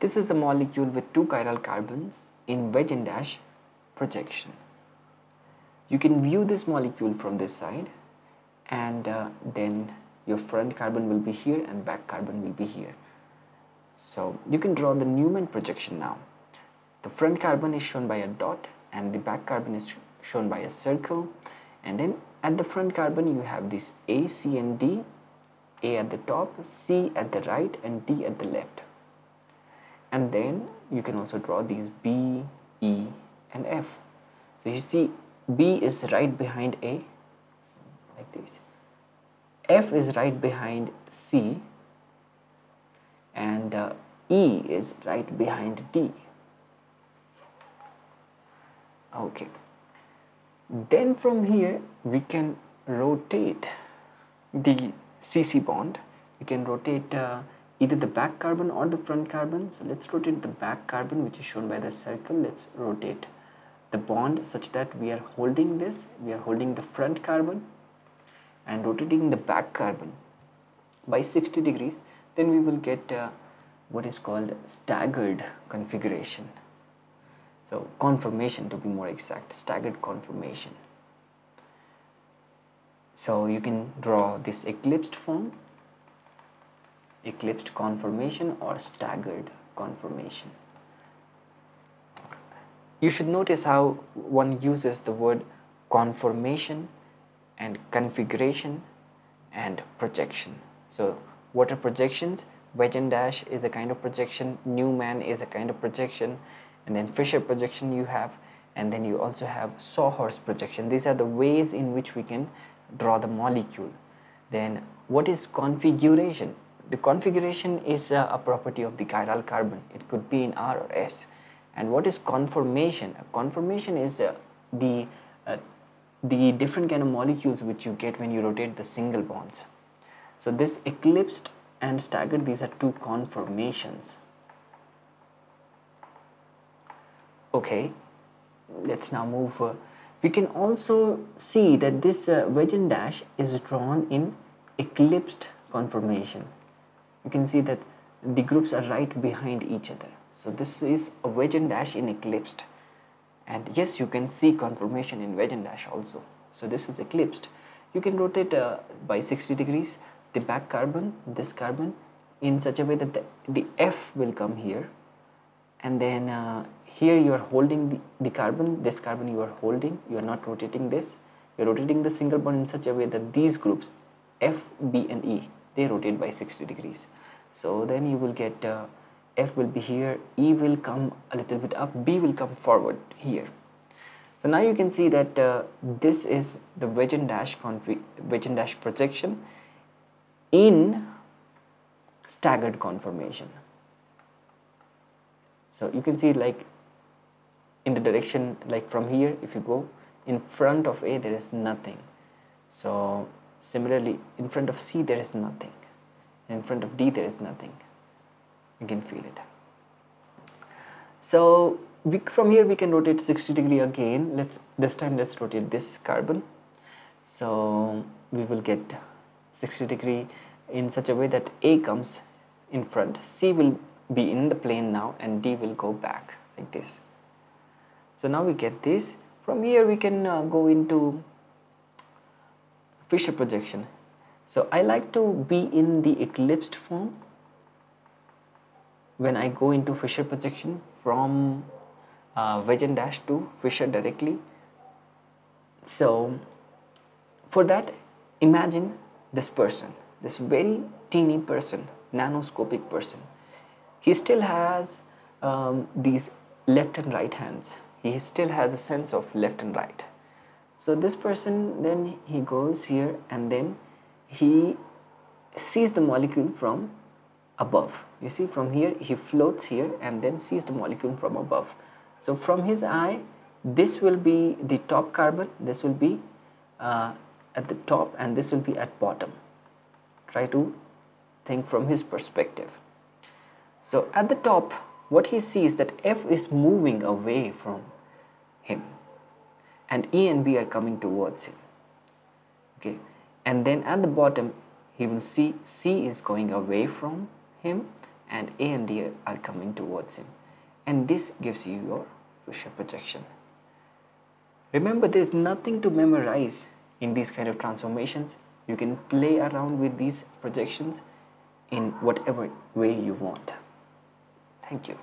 This is a molecule with two chiral carbons in wedge and dash projection. You can view this molecule from this side and uh, then your front carbon will be here and back carbon will be here. So you can draw the Newman projection now. The front carbon is shown by a dot and the back carbon is shown by a circle and then at the front carbon you have this A, C and D, A at the top, C at the right and D at the left. And then you can also draw these B, E and F. So you see B is right behind A, like this. F is right behind C and uh, E is right behind D. Okay. Then from here we can rotate the CC bond. We can rotate uh, either the back carbon or the front carbon. So let's rotate the back carbon which is shown by the circle. Let's rotate the bond such that we are holding this. We are holding the front carbon and rotating the back carbon by 60 degrees. Then we will get uh, what is called staggered configuration. So conformation to be more exact, staggered conformation. So you can draw this eclipsed form, eclipsed conformation or staggered conformation. You should notice how one uses the word conformation and configuration and projection. So what are projections? Wedge and dash is a kind of projection, Newman is a kind of projection, and then Fischer projection you have and then you also have sawhorse projection. These are the ways in which we can draw the molecule. Then what is configuration? The configuration is a, property of the chiral carbon. It could be in R or S. And what is conformation? A conformation is uh, the uh, the different kind of molecules which you get when you rotate the single bonds. So this eclipsed and staggered, these are two conformations. okay let's now move uh, we can also see that this uh, wedge and dash is drawn in eclipsed conformation you can see that the groups are right behind each other. So this is a wedge and dash in eclipsed. And yes you can see conformation in wedge and dash also. So this is eclipsed. You can rotate uh, by 60 degrees the back carbon this carbon in such a way that the, the F will come here. And then uh, here you are holding the, the carbon this carbon you are holding. You are not rotating this. You are rotating the single bond in such a way that these groups F, B and E they rotate by 60 degrees. So then you will get uh, F will be here E will come a little bit up B will come forward here. So now you can see that uh, this is the wedge and dash wedge and dash projection in staggered conformation. So you can see like in the direction like from here if you go in front of A there is nothing. So similarly in front of C there is nothing. In front of D there is nothing. You can feel it. So we, from here we can rotate 60 degree again. Let's this time let's rotate this carbon. So we will get 60 degree in such a way that A comes in front. C will be in the plane now and D will go back like this. So now we get this. From here we can uh, go into Fischer projection. So I like to be in the eclipsed form when I go into Fischer projection from uh, and dash to Fischer directly. So for that imagine this person, this very teeny person, nanoscopic person. He still has um, these left and right hands he still has a sense of left and right so this person then he goes here and then he sees the molecule from above. You see from here he floats here and then sees the molecule from above. So from his eye this will be the top carbon this will be uh, at the top and this will be at bottom. Try to think from his perspective. So at the top what he sees that F is moving away from him and E and B are coming towards him okay and then at the bottom he will see C is going away from him and A and D are coming towards him and this gives you your Fischer projection. Remember there's nothing to memorize in these kind of transformations. You can play around with these projections in whatever way you want. Thank you.